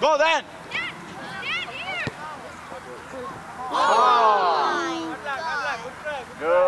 Go then. Dad, Dad, oh. Oh. Good.